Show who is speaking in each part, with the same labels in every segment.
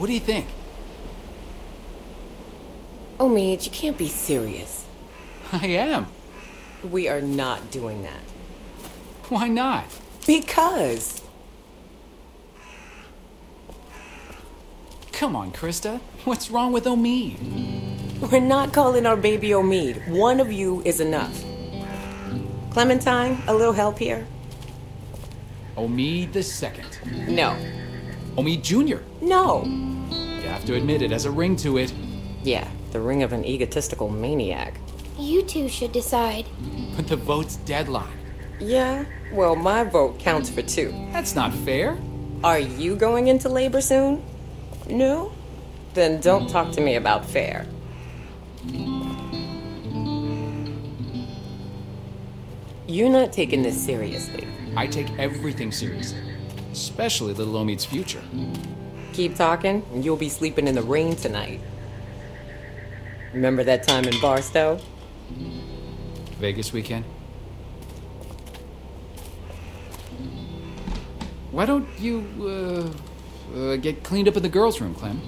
Speaker 1: What do you think?
Speaker 2: Oh, Omid, you can't be serious.
Speaker 1: I am.
Speaker 2: We are not doing that.
Speaker 1: Why not?
Speaker 2: Because.
Speaker 1: Come on, Christa. What's wrong with Omid?
Speaker 2: We're not calling our baby Omid. One of you is enough. Clementine, a little help here?
Speaker 1: Omid the second.
Speaker 2: No.
Speaker 1: Omid Jr.
Speaker 2: No.
Speaker 1: You have to admit it has a ring to it.
Speaker 2: Yeah, the ring of an egotistical maniac.
Speaker 3: You two should decide.
Speaker 1: But the vote's deadlocked.
Speaker 2: Yeah, well, my vote counts for two.
Speaker 1: That's not fair.
Speaker 2: Are you going into labor soon? No? Then don't talk to me about fair. You're not taking this seriously.
Speaker 1: I take everything seriously, especially little Omid's future.
Speaker 2: Keep talking, and you'll be sleeping in the rain tonight. Remember that time in Barstow?
Speaker 1: Vegas weekend? Why don't you, uh, uh, get cleaned up in the girls' room, Clem?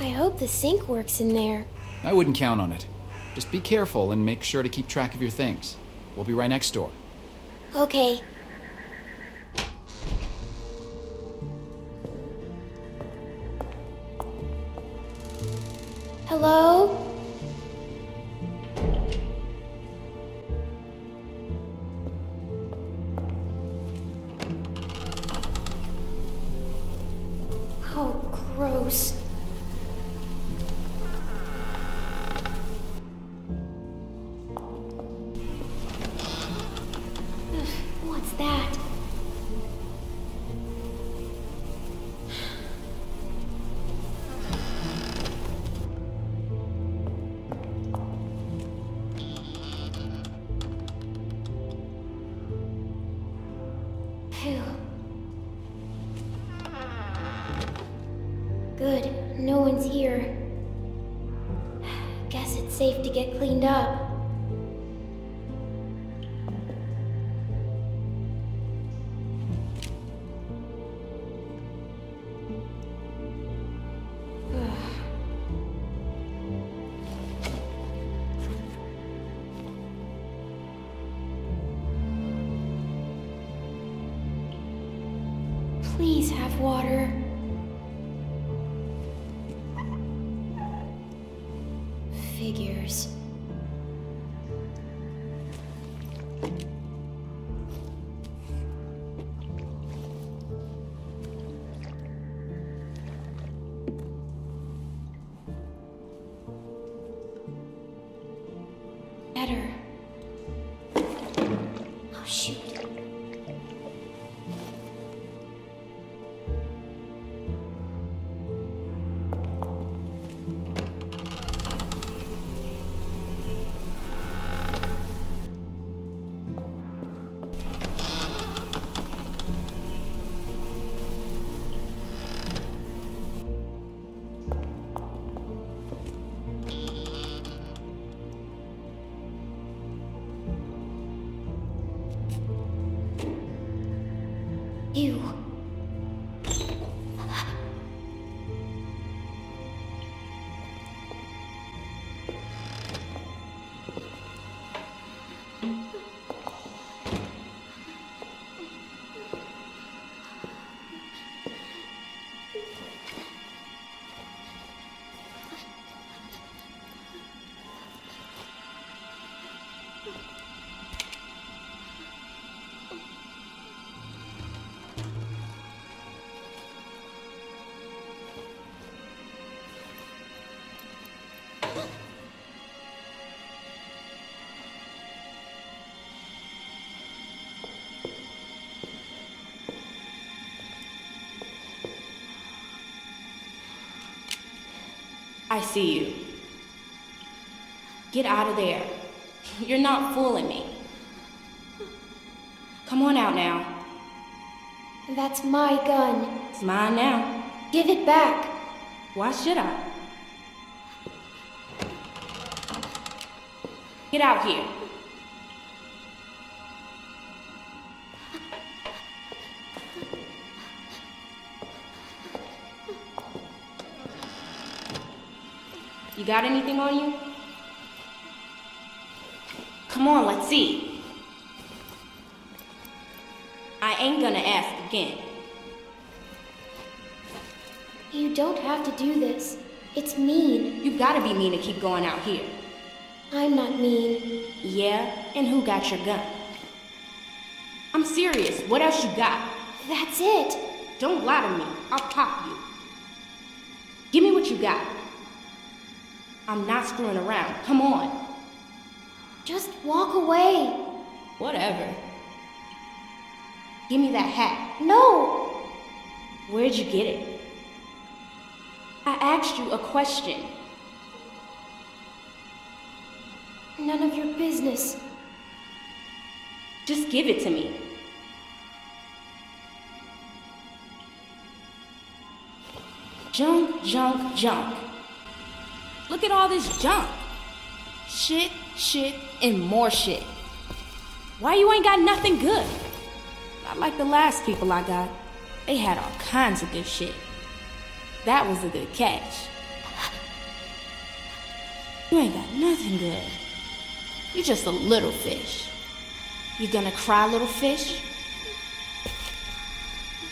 Speaker 3: I hope the sink works in there.
Speaker 1: I wouldn't count on it. Just be careful and make sure to keep track of your things. We'll be right next door.
Speaker 3: Okay. Hello? No one's here. Guess it's safe to get cleaned up. Please have water. Shoot. Ew.
Speaker 4: I see you. Get out of there. You're not fooling me. Come on out now.
Speaker 3: That's my gun.
Speaker 4: It's mine now.
Speaker 3: Give it back.
Speaker 4: Why should I? Get out here. You got anything on you? Come on, let's see. I ain't gonna ask again.
Speaker 3: You don't have to do this. It's mean.
Speaker 4: You gotta be mean to keep going out here.
Speaker 3: I'm not mean.
Speaker 4: Yeah, and who got your gun? I'm serious. What else you got?
Speaker 3: That's it.
Speaker 4: Don't lie to me. I'll pop you. Give me what you got. I'm not screwing around. Come on.
Speaker 3: Just walk away.
Speaker 4: Whatever. Give me that hat.
Speaker 3: No.
Speaker 4: Where'd you get it? I asked you a question.
Speaker 3: None of your business.
Speaker 4: Just give it to me. Junk, junk, junk. Look at all this junk. Shit, shit, and more shit. Why you ain't got nothing good? Not like the last people I got. They had all kinds of good shit. That was a good catch. You ain't got nothing good. You're just a little fish. You gonna cry, little fish?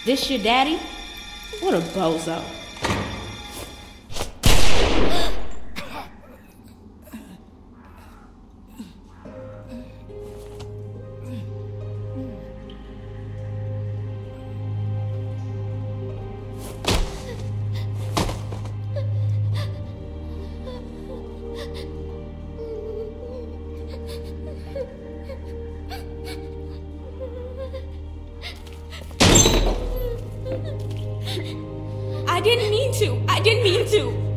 Speaker 4: This your daddy? What a bozo. Didn't mean to. I didn't mean to.